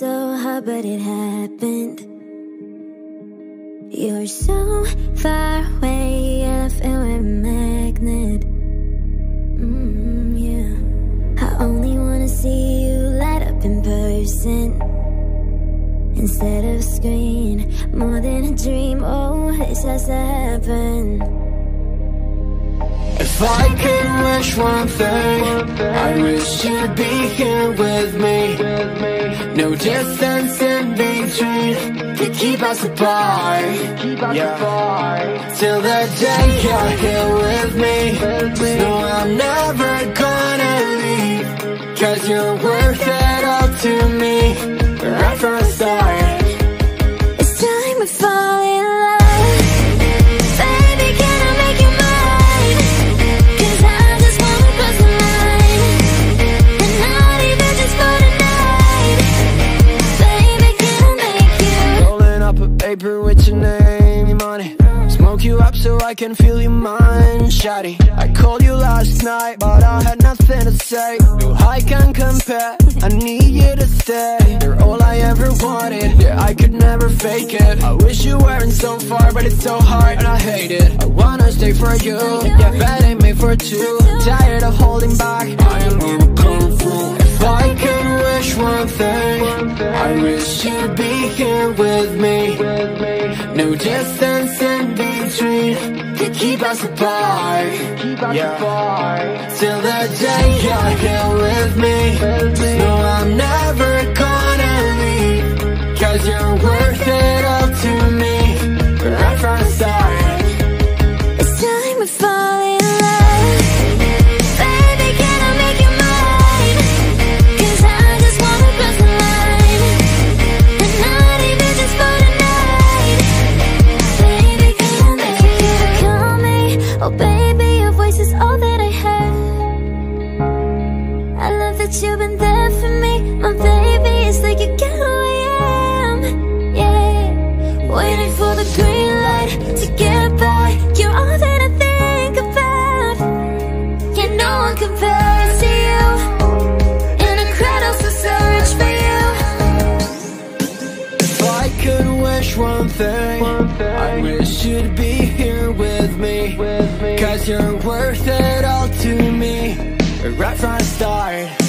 so hard, but it happened. You're so far away, I feel a magnet. Mm, yeah. I only wanna see you light up in person instead of screen. More than a dream, oh, this has to happen. If I could wish one thing, I wish you'd be here with me. No distance in between to keep us apart. Yeah. Till the day you're here with me. No, I'm never gonna leave. Cause you're I can feel your mind, shawty. I called you last night, but I had nothing to say. No, I can't compare. I need you to stay. You're all I ever wanted. Yeah, I could never fake it. I wish you weren't so far, but it's so hard, and I hate it. I wanna stay for you. Yeah, bed ain't made for two. Tired of holding back. I am gonna come through. If I could wish one thing, I wish you'd be here with me. No distance in between to keep us apart. Yeah. Till the day you're here with me. That you've been there for me. My baby, it's like you get who I am. Yeah. Waiting for the green light to get by. You're all that I think about. Yeah, no one compares to you. In a crowd, I'll search for you. If I could wish one thing, I wish you'd be here with me, with me. Cause you're worth it all to me. Right from the start.